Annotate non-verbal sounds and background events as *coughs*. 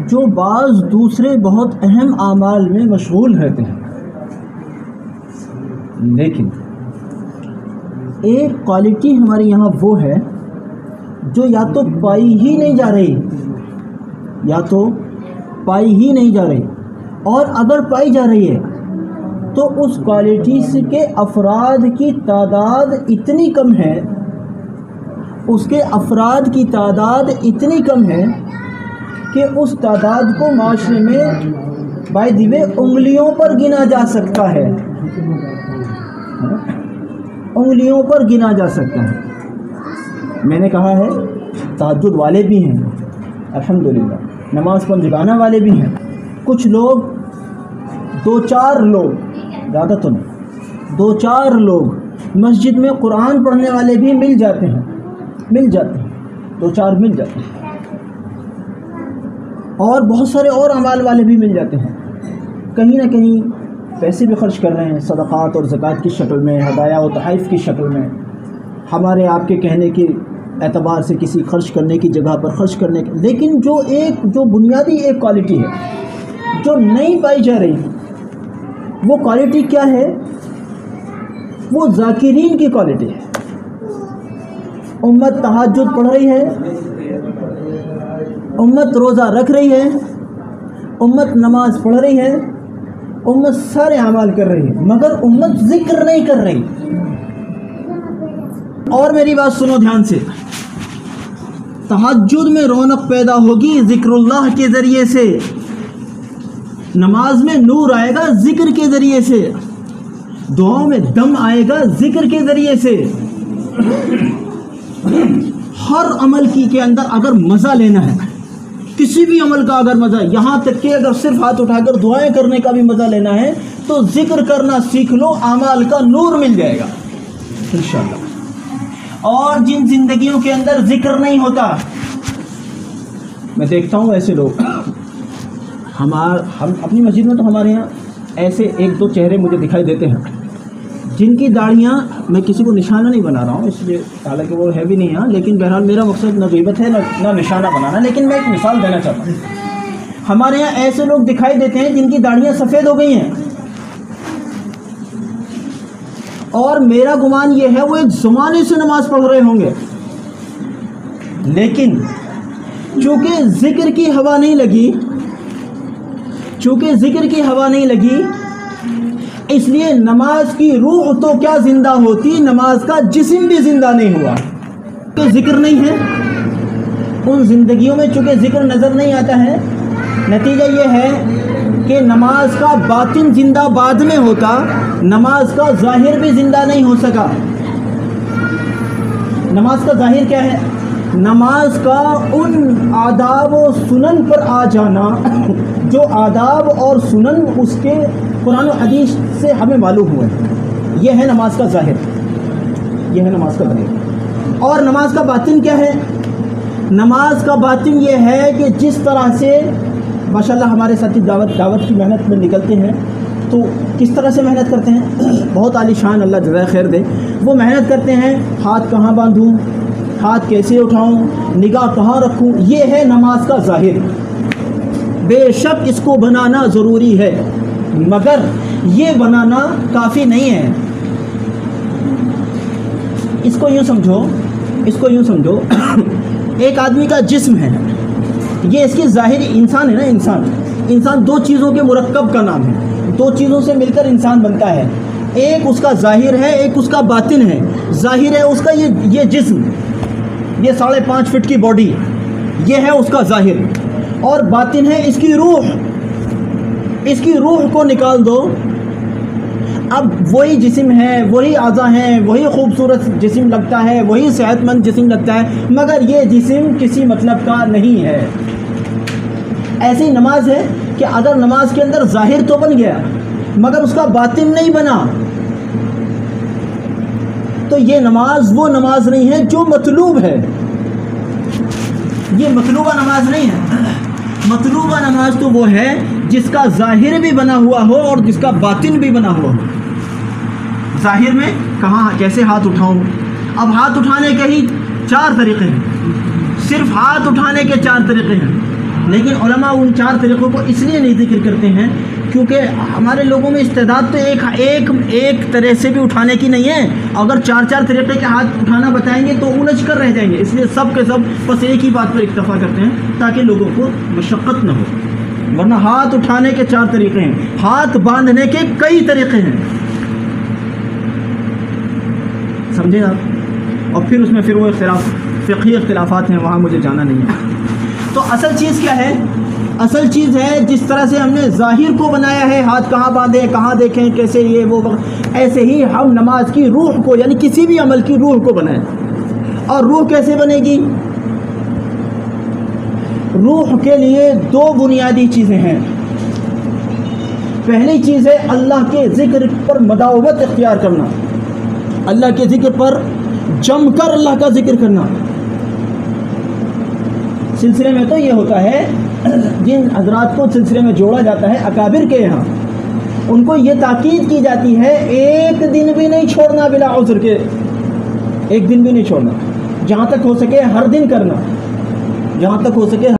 जो बाज़ दूसरे बहुत अहम आमाल में मशगूल रहते हैं। लेकिन एक क्वालिटी हमारे यहाँ वो है, जो या तो पाई ही नहीं जा रही, या तो पाई ही नहीं जा रही, और अगर पाई जा रही है तो उस क्वालिटी के अफराद की तादाद इतनी कम है, उसके अफराद की तादाद इतनी कम है कि उस तादाद को माशरे में बाय दिवे उंगलियों पर गिना जा सकता है। उंगलियों पर गिना जा सकता है। मैंने कहा है तहजद वाले भी हैं, अल्हम्दुलिल्लाह। नमाज़ पंजगाना वाले भी हैं। कुछ लोग, दो चार लोग, ज़्यादा तो नहीं, दो चार लोग मस्जिद में कुरान पढ़ने वाले भी मिल जाते हैं, मिल जाते हैं, दो चार मिल जाते हैं। और बहुत सारे और अमाल वाले भी मिल जाते हैं। कहीं ना कहीं पैसे भी खर्च कर रहे हैं, सदक़ात और ज़क़़त की शक्ल में, हदाया और तहफ़ की शक्ल में। हमारे आपके कहने के एतबार से किसी खर्च करने की जगह पर खर्च करने के लेकिन जो एक जो बुनियादी एक क्वालिटी है, जो नहीं पाई जा रही वो क्वालिटी क्या है? वो जाकिरीन की क्वालिटी है। उम्मत तहजद पढ़ रही है उम्मत रोज़ा रख रही है, उम्मत नमाज़ पढ़ रही है, उम्मत सारे अमाल कर रही है, मगर उम्मत ज़िक्र नहीं कर रही। और मेरी बात सुनो ध्यान से। तहजद में रौनक पैदा होगी ज़िक्रुल्लाह के ज़रिए से। नमाज़ में नूर आएगा ज़िक्र के ज़रिए से। दुआओं में दम आएगा ज़िक्र के ज़रिए से। हर अमल की के अंदर अगर मज़ा लेना है किसी भी अमल का अगर मज़ा यहाँ तक कि अगर सिर्फ़ हाथ उठाकर दुआएँ करने का भी मज़ा लेना है तो ज़िक्र करना सीख लो अमाल का नूर मिल जाएगा। इंशाल्लाह। और जिन जिंदगियों के अंदर ज़िक्र नहीं होता, मैं देखता हूँ ऐसे लोग, हमार, हम, अपनी मस्जिद में तो हमारे यहाँ ऐसे एक दो चेहरे मुझे दिखाई देते हैं। जिनकी दाढ़ियाँ मैं किसी को निशाना नहीं बना रहा हूँ, इसलिए हालाँकि वो है भी नहीं यहाँ लेकिन बहरहाल मेरा मकसद न गीबत है न निशाना बनाना, लेकिन मैं एक मिसाल देना चाहता हूँ। हमारे यहाँ ऐसे लोग दिखाई देते हैं जिनकी दाढ़ियाँ सफ़ेद हो गई हैं। और मेरा गुमान ये है, वो एक ज़माने से नमाज़ पढ़ रहे होंगे। लेकिन चूँकि ज़िक्र की हवा नहीं लगी, चूँकि ज़िक्र की हवा नहीं लगी इसलिए नमाज़ की रूह तो क्या ज़िंदा होती? नमाज़ का जिसम भी ज़िंदा नहीं हुआ। तो ज़िक्र नहीं है। उन ज़िंदगियों में चूँकि ज़िक्र नज़र नहीं आता है, नतीजा ये है कि नमाज़ का बातिन ज़िंदा बाद में होता, नमाज़ का ज़ाहिर भी ज़िंदा नहीं हो सका। नमाज़ का ज़ाहिर क्या है? नमाज़ का उन आदाब व सुनन पर आ जाना, जो आदाब और सुनन उसके कुरान हदीस से हमें मालूम हुए यह है नमाज़ का ज़ाहिर। यह है नमाज़ का ज़ाहिर और नमाज़ का बातिन क्या है? नमाज़ का बातिन यह है कि जिस तरह से, माशाल्लाह हमारे साथी दावत दावत की मेहनत में निकलते हैं तो किस तरह से मेहनत करते हैं? *clears throat* बहुत आलीशान अल्लाह जजा खैर दे। वो मेहनत करते हैं, हाथ कहाँ बांधूँ, हाथ कैसे उठाऊँ, निगाह कहाँ रखूँ, ये है नमाज़ का ज़ाहिर। बेशक इसको बनाना ज़रूरी है। मगर ये बनाना काफ़ी नहीं है। इसको यूँ समझो, इसको यूँ समझो। *coughs* एक आदमी का जिस्म है। ये इसकी ज़ाहिर इंसान है ना, इंसान। इंसान दो चीज़ों के मुरक्कब का नाम है। दो चीज़ों से मिलकर इंसान बनता है। एक उसका ज़ाहिर है, एक उसका बातिन है। ज़ाहिर है उसका ये ये जिस्म। ये साढ़े पाँच फिट की बॉडी। ये है उसका ज़ाहिर। और बातिन है इसकी रूह। इसकी रूह को निकाल दो। अब वही जिस्म है, वही अज़ा हैं, वही खूबसूरत जिस्म लगता है, वही सेहतमंद जिस्म लगता है, मगर ये जिस्म किसी मतलब का नहीं है। ऐसी नमाज़ है कि अगर नमाज़ के अंदर ज़ाहिर तो बन गया, मगर उसका बातिन नहीं बना तो ये नमाज़ वो नमाज़ नहीं है जो मतलूब है। ये मतलूबा नमाज़ नहीं है। मतलूबा नमाज़ तो वो है जिसका ज़ाहिर भी बना हुआ हो और जिसका बातिन भी बना हुआ हो। ज़ाहिर में कहाँ कैसे हाथ उठाऊँ? अब हाथ उठाने के ही चार तरीक़े हैं। सिर्फ़ हाथ उठाने के चार तरीक़े हैं। लेकिन उन चार तरीक़ों को इसलिए नहीं ज़िक्र करते हैं क्योंकि हमारे लोगों में इस्तेदाद तो एक एक एक तरह से भी उठाने की नहीं है। अगर चार चार तरीक़े के हाथ उठाना बताएँगे तो उलझ कर रह जाएँगे। इसलिए सब के सब बस एक ही बात पर इतफ़ा करते हैं, ताकि लोगों को मशक्क़त न हो। वरना हाथ उठाने के चार तरीक़े हैं। हाथ बांधने के कई तरीक़े हैं। समझे आप? और फिर उसमें फिर वो इख्तलाफ फ़िकी इख्तलाफात हैं, वहाँ मुझे जाना नहीं है। तो असल चीज़ क्या है? असल चीज़ है, जिस तरह से हमने ज़ाहिर को बनाया है, हाथ कहाँ बांधे, कहाँ देखें, कैसे ये वो ऐसे ही हम नमाज़ की रूह को, यानी किसी भी अमल की रूह को बनाए। और रूह कैसे बनेगी? रूह के लिए दो बुनियादी चीज़ें हैं। पहली चीज़ है अल्लाह के ज़िक्र पर मदावत इख्तियार करना। अल्लाह के ज़िक्र पर जमकर अल्लाह का ज़िक्र करना। सिलसिले में तो ये होता है जिन हजरात को सिलसिले में जोड़ा जाता है, अकाबिर के यहाँ, उनको ये ताकीद की जाती है, एक दिन भी नहीं छोड़ना बिला उजर के। एक दिन भी नहीं छोड़ना। जहाँ तक हो सके हर दिन करना। जहाँ तक हो सके